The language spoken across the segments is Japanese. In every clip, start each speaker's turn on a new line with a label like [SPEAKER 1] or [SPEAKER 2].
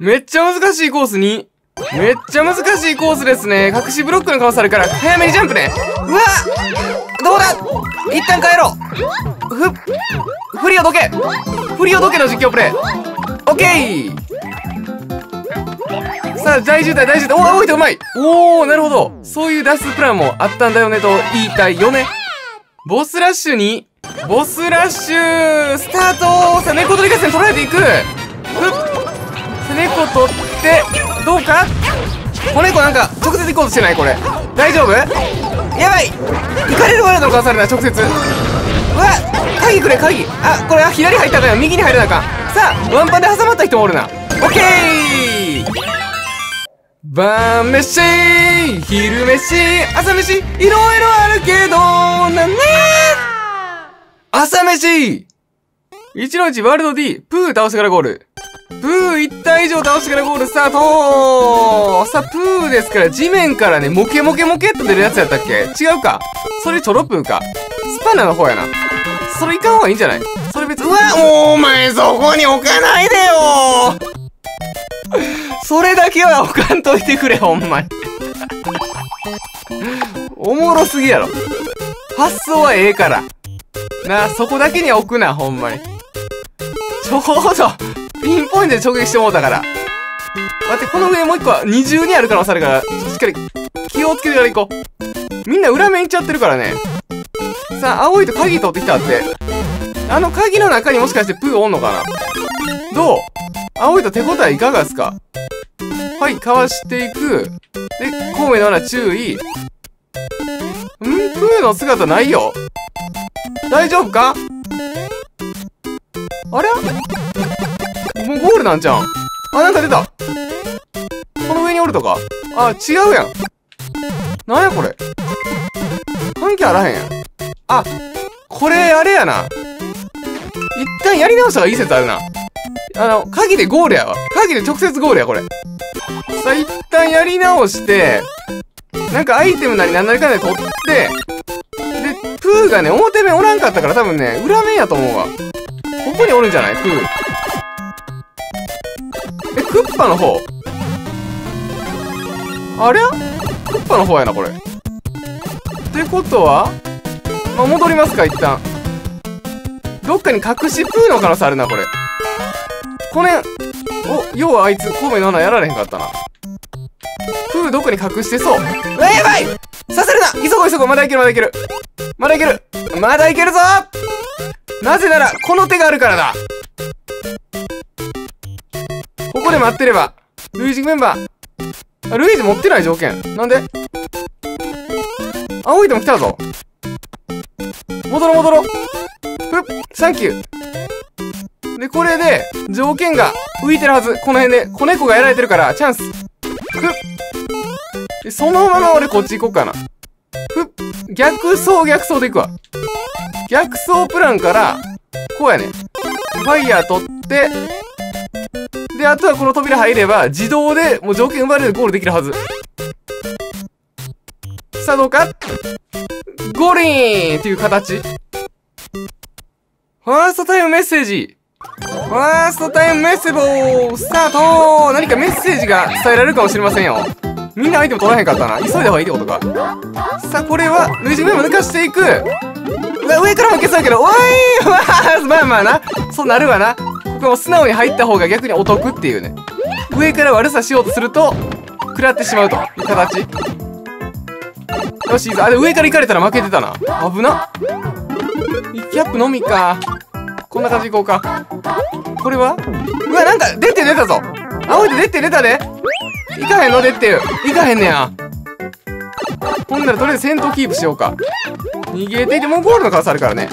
[SPEAKER 1] めっちゃ難しいコースに？めっちゃ難しいコースですね。隠しブロックの可能性あるから、早めにジャンプね。うわどうだ？一旦帰ろうふ、振りをどけ振りをどけの実況プレイ。オッケーさあ、大渋滞、大渋滞。おー、動いてうまいおー、なるほど。そういう脱出プランもあったんだよねと言いたいよね。ボスラッシュに、ボスラッシュスタートさあ、猫取り合戦取られていくふっ、猫取って、どうか？子猫なんか、直接行こうとしてない？これ。大丈夫？やばい行かれるワールドの顔された、直接。うわ鍵くれ、鍵あ、これは左入ったから右に入らなか。さあ、ワンパンで挟まった人もおるな。オッケー晩飯昼飯朝飯いろいろあるけどなんね朝飯 !1 のうちワールド D、プー倒してからゴール。プー1体以上倒してからゴールスタートさあ、プーですから地面からね、モケモケモケっと出るやつやったっけ？違うかそれチョロプーか。スパナの方やな。それいかん方がいいんじゃない？それ別、うわお前そこに置かないでよそれだけは置かんといてくれ、ほんまに。おもろすぎやろ。発想はええから。なあ、そこだけに置くな、ほんまに。ちょうど、ピンポイントで直撃してもうたから。待って、この上もう一個は二重にある可能性あるから、しっかり気をつけてから行こう。みんな裏面行っちゃってるからね。さあ、青いと鍵取ってきたって。あの鍵の中にもしかしてプーおんのかな？どう？青いと手応えいかがですか？はい、かわしていく。で、孔明の穴注意。ん？プーの姿ないよ大丈夫か？あれ？もうゴールなんじゃん？あ、なんか出た。この上におるとか。あ、違うやん。なんやこれ？関係あらへんやん。あ、これあれやな。一旦やり直した方がいい説あるな。あの、鍵でゴールやわ。鍵で直接ゴールや、これ。さあ、一旦やり直して、なんかアイテムなりなんなりかで取って、で、プーがね、表面おらんかったから多分ね、裏面やと思うわ。ここにおるんじゃない？プー。え、クッパの方あれ？クッパの方やな、これ。ってことは、まあ、戻りますか、一旦。どっかに隠しプーの可能性あるな、これ。これ、お、要はあいつ、孔明の穴やられへんかったな。プーどこに隠してそう。うわ、やばいさせるな急ごう急ごうまだいけるまだいけるまだいけるまだいけるぞなぜなら、この手があるからだで待ってれば、ルイージメンバー。あ、ルイージ持ってない条件。なんで？青い手も来たぞ。戻ろ戻ろう。ふっ、サンキュー。で、これで、条件が浮いてるはず。この辺で、子猫がやられてるから、チャンス。ふっ。そのまま俺こっち行こうかな。ふっ。逆走逆走で行くわ。逆走プランから、こうやね。ファイヤー取って、で、あとはこの扉入れば、自動でもう条件奪われるゴールできるはず。さあどうか？ゴーンっていう形。ファーストタイムメッセージ。ファーストタイムメッセージスタート何かメッセージが伝えられるかもしれませんよ。みんなアイテム取らへんかったな。急いだ方がいいってことか。さあ、これは、ルイジメモ抜かしていく。上からも消そうやけど、おいわまあまあな。そうなるわな。ここも素直に入った方が逆にお得っていうね。上から悪さしようとすると、食らってしまうという形。よし、いいぞ。あれ上から行かれたら負けてたな。危な。キャップのみか。こんな感じでいこうか。これは？うわ、なんか出て出たぞ。青いで出て出たで。行かへんの？でっていう。行かへんねや。ほんならとりあえず先頭キープしようか。逃げていて、もうゴールの可能性あるからね。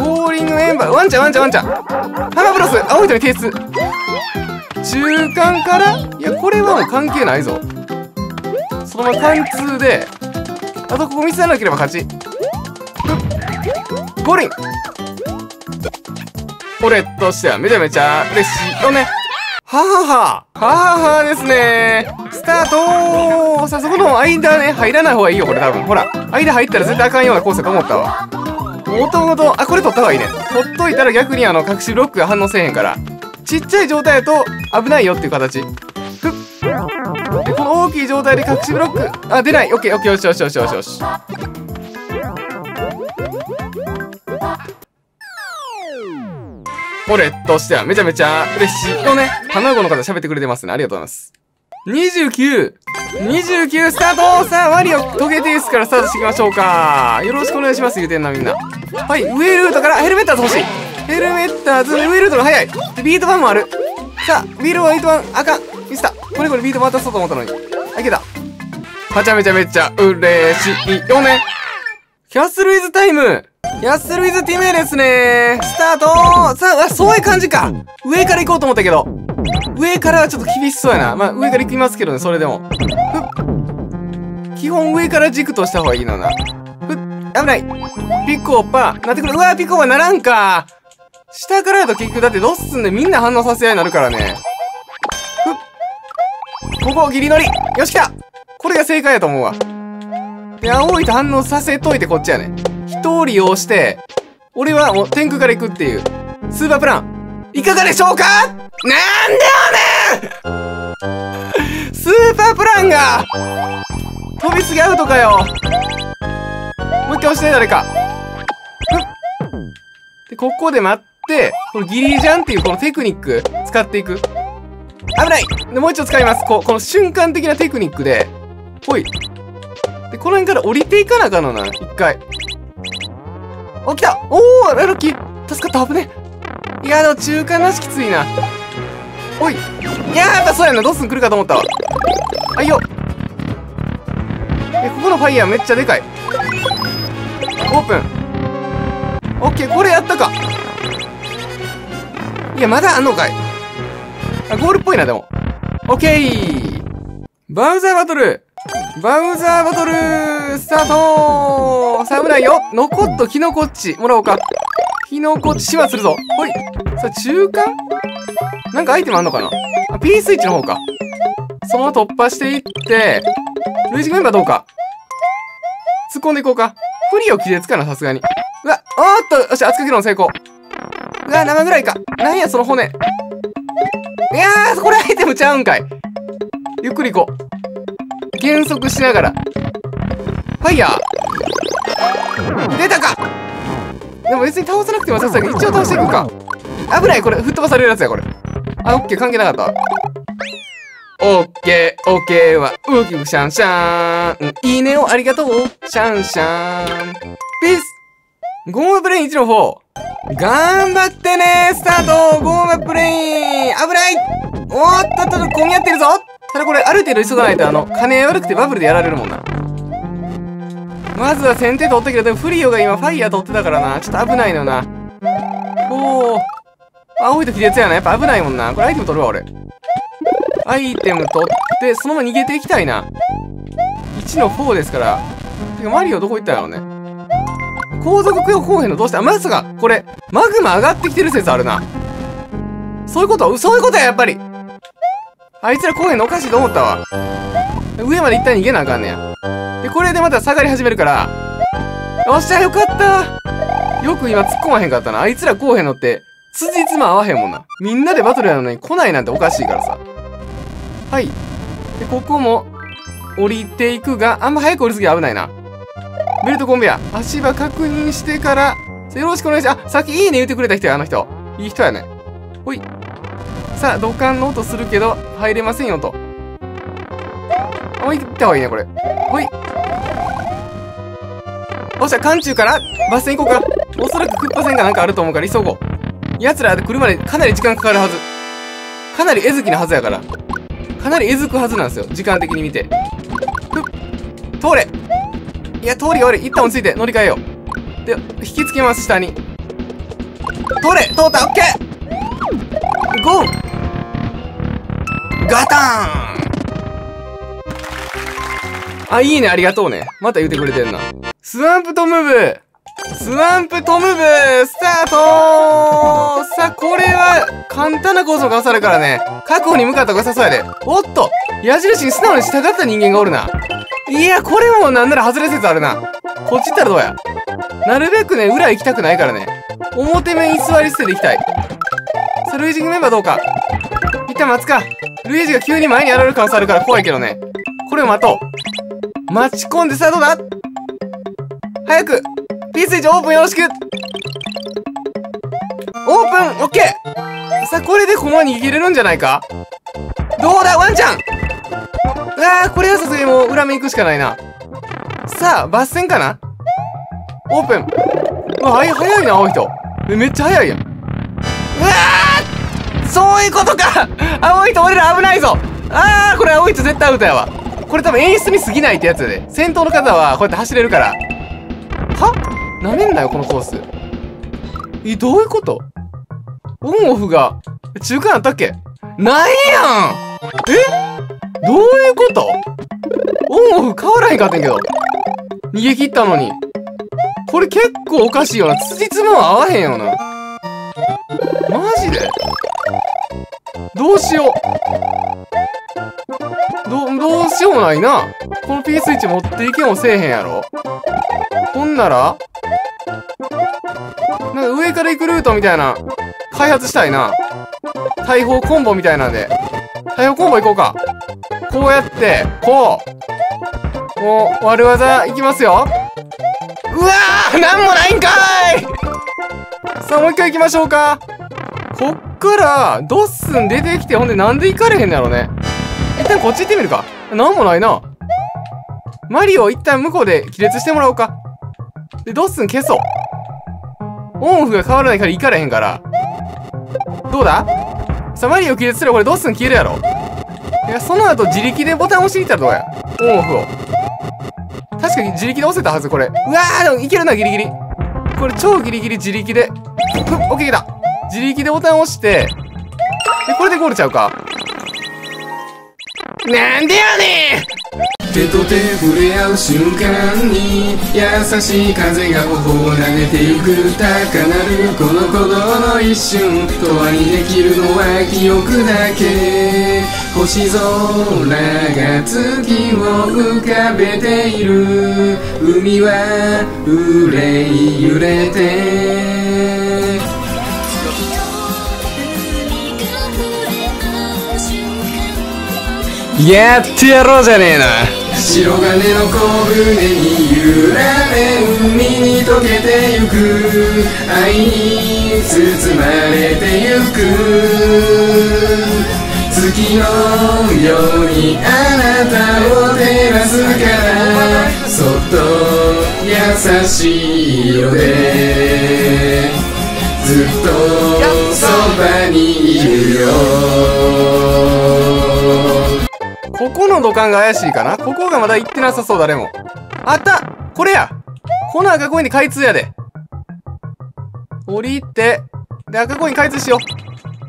[SPEAKER 1] ボーリングエンバー、ワンちゃんワンちゃんワンちゃん。ハマブロス、青い人に提出。中間からいや、これはもう関係ないぞ。そのまま貫通で、あとここ見せなければ勝ち。ゴールイン俺としてはめちゃめちゃ嬉しいよね。ははは。はははですね。スタートさあ、そこの間ね、入らない方がいいよ、これ多分。ほら、間入ったら絶対あかんようなコースだと思ったわ。もともと、あ、これ取った方がいいね。取っといたら逆にあの、隠しブロックが反応せえへんから。ちっちゃい状態だと、危ないよっていう形。ふっ。で、この大きい状態で隠しブロック。あ、出ない。オッケー、オッケー、よしよしよしよしよし。俺としてはめちゃめちゃ嬉しいよね。卵の方喋ってくれてますね。ありがとうございます。29! 29スタートさあ、マリオ、トゲテースからスタートしていきましょうか。よろしくお願いします、言うてんな、みんな。はい、上ルートからヘルメッターズ欲しい。ヘルメッターズ、上ルートが早い。ビート板もある。さあ、ビールはビート板、あかん。ミスった。これこれビート板渡そうと思ったのに。あ、いけた。はちゃめちゃめっちゃ嬉しいよね。キャッスルイズタイムヤッスルイズティメですねスタートさあ、そういう感じか上から行こうと思ったけど。上からはちょっと厳しそうやな。まあ、上から行きますけどね、それでも。ふっ。基本上から軸とした方がいいのな。ふっ。危ない。ピコパー、なってくる。うわピコパーならんか下からだと結局だってロッスンでみんな反応させ合いになるからね。ふっ。ここギリ乗りよし来たこれが正解やと思うわ。で、青いと反応させといてこっちやね。人を利用して、俺はもう天空から行くっていう、スーパープラン、いかがでしょうか？なんでやねんスーパープランが、飛びすぎアウトかよもう一回押して誰か。で、ここで待って、このギリジャンっていうこのテクニック使っていく。危ないで、もう一度使います。こ、この瞬間的なテクニックで、ほい。で、この辺から降りていかなあかんのな、一回。お、来たおーラッキー助かった危ねいや、でも中間なしきついな。おいいやーやっぱそうやな、ドッスン来るかと思ったわ。はいよえ、ここのファイヤーめっちゃでかい。オープン。オッケー、これやったか。いや、まだあんのかい。あ、ゴールっぽいな、でも。オッケーバウザーバトルバウザーバトルスタートさあ危ないよ残っとキノコッチもらおうか。キノコッチ始末するぞ。ほい。さ中間？なんかアイテムあんのかな？あ、P スイッチの方か。そのまま突破していって、ルイジメンバーどうか突っ込んでいこうか。フリを気絶かな、さすがに。うわ、おーっと、よし、圧かけ論成功。うわ、生ぐらいか。なんや、その骨。いやー、これアイテムちゃうんかい。ゆっくり行こう。減速しながら。ファイヤー出たかでも別に倒さなくてもさすがに一応倒していくか。危ないこれ、吹っ飛ばされるやつや、これ。あ、オッケー、関係なかったオッケー、オッケーは、ウキウシャンシャーン。いいねをありがとう。シャンシャーン。ピース Goomba Plain 1の方。頑張ってねスタート Goomba Plain 危ないおっとっと、混み合ってるぞただこれ、ある程度急がないと、あの、金悪くてバブルでやられるもんな。まずは先手取ったけど、でもフリオが今ファイヤー取ってたからな。ちょっと危ないのな。おー。青いと気絶やな。やっぱ危ないもんな。これアイテム取るわ、俺。アイテム取って、そのまま逃げていきたいな。1の4ですから。てか、マリオどこ行ったんやろうね。後続供養へんのどうした？まさか、これ、マグマ上がってきてる説あるな。そういうこと？そういうことや、やっぱりあいつら来へんのおかしいと思ったわ。上まで一旦逃げなあかんねや。これでまた下がり始めるから。よっしゃ、よかったよく今突っ込まへんかったな。あいつら来へんのって、辻褄合わへんもんな。みんなでバトルやのに来ないなんておかしいからさ。はい。で、ここも、降りていくが、あんま早く降りすぎ危ないな。ベルトコンベヤ。足場確認してから、よろしくお願いします。あ、さっきいいね言ってくれた人や、あの人。いい人やね。ほい。さあ、土管の音するけど、入れませんよと。もう行った方がいいね、これ。ほい。おっしゃ、寒中からバス停行こうか。おそらくクッパ線がなんかあると思うから急ごう。奴ら来るまでかなり時間かかるはず。かなり絵好きなはずやから。かなり絵づくはずなんですよ。時間的に見て。ふっ。通れいや、通り悪い。一旦落ち着いて乗り換えよう。で、引きつけます、下に。通れ通ったオッケーゴーガタンあ、いいね、ありがとうね。また言ってくれてんな。 Swamp Tomb Swamp Tomb スタートさあ、これは、簡単な構造がされるからね。確保に向かった方が良さそうやで。おっと矢印に素直に従った人間がおるな。いや、これもなんなら外れ説あるな。こっち行ったらどうや？なるべくね、裏行きたくないからね。表面に座り捨てていきたい。さあ、ルイジングメンバーどうか？いっ旦待つか。ルイージが急に前に現れる可能性あるから怖いけどね。これを待とう。待ち込んでさあどうだ？早くピースイッチオープンよろしくオープンオッケーさあ、これで駒に逃げれるんじゃないか？どうだワンちゃんうわー、これはさすがにもう裏目行くしかないな。さあ、バス戦かな？オープン。うわ、早いな、青い人。めっちゃ早いやん。うわーそういうことか 青い人俺ら危ないぞあーこれ青い人絶対アウトやわ。これ多分演出に過ぎないってやつで。先頭の方はこうやって走れるから。なめんなよ、このコース。え、どういうこと？オンオフが、中間あったっけ？ないやんえ？どういうこと？オンオフ変わらへんかったんけど。逃げ切ったのに。これ結構おかしいよな。つじつま合わへんよな。マジで？どうしよう。ど、どうしようもないな。この P スイッチ持っていけもせえへんやろ。ほんなら上から行くルートみたいな、開発したいな。大砲コンボみたいなんで。大砲コンボ行こうか。こうやって、こう。もう、悪技いきますよ。うわーなんもないんかいさあ、もう一回行きましょうか。こっから、ドッスン出てきて、ほんでなんで行かれへんのやろね。一旦こっち行ってみるか。なんもないな。マリオ一旦向こうで亀裂してもらおうか。で、ドッスン消そう。オンオフが変わらないから行かれへんから。どうだ？さあ、マリオ気絶すればこれドッスン消えるやろ。いや、その後自力でボタン押しに行ったらどうや？オンオフを。確かに自力で押せたはず、これ。うわーでもいけるな、ギリギリ。これ超ギリギリ自力で。ふっ、オッケーだ。自力でボタン押して、で、これでゴールちゃうか。なんでやねん手と手触れ合う瞬間に優しい風が頬を投げてゆく高鳴るこの鼓動の一瞬永遠にできるのは記憶だけ。星空が月を浮かべている。海は憂い揺れて。やってやろうじゃねえな。白金の小舟に揺られ海に溶けてゆく。愛に包まれてゆく。月のようにあなたを照らすからそっと優しい色でずっとそばにいるよ。ここの土管が怪しいかな？ここがまだ行ってなさそう、誰も。あったこれやこの赤コインで開通やで。降りて、で、赤コイン開通しよう。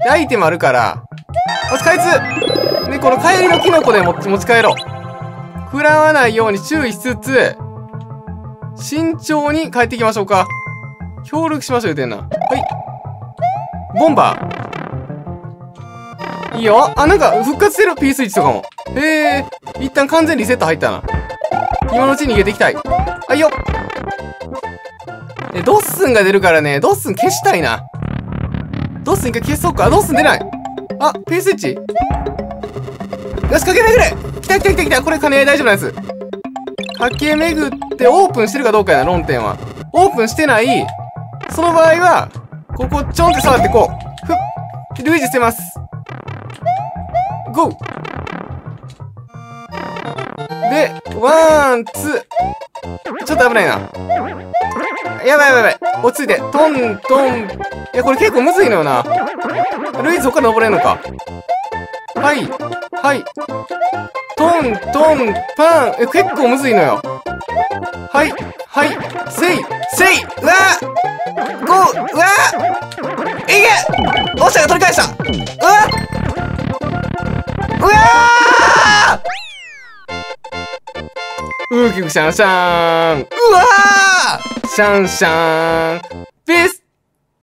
[SPEAKER 1] で、アイテムあるから、よし、開通で、この帰りのキノコで持ち持ち帰ろう。食らわないように注意しつつ、慎重に帰っていきましょうか。協力しましょう、言うてんな。はい。ボンバー。いいよ。あ、なんか復活してる、P スイッチとかも。へえ、一旦完全リセット入ったな。今のうちに逃げていきたい。はいよえ、ドッスンが出るからね、ドッスン消したいな。ドッスン一回消そうか。あドッスン出ない。あ、ペースイッチよし、駆け巡れ来た来た来た来たこれ金大丈夫なやつ。駆け巡ってオープンしてるかどうかやな、論点は。オープンしてない。その場合は、ここちょんって触ってこう。ふっ。ルイージ捨てます。ゴーで、ワン、ツー。ちょっと危ないな。やばいやばいやばい。落ち着いて。トン、トン。いや、これ結構むずいのよな。ルイズ他登れんのか。はい。はい。トン、トン、パン。え、結構むずいのよ。はい。はい。せい。せいうわーゴーうわーいけおっしゃ取り返したうわうわーウーキクシャンシャン。うわーシャンシャン。ピース